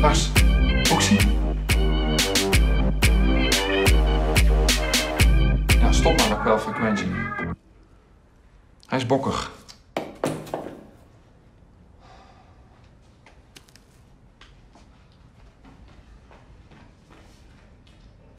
Lars, Oxy. Ja, stop maar nog wel Frequentie. Hij is bokkig.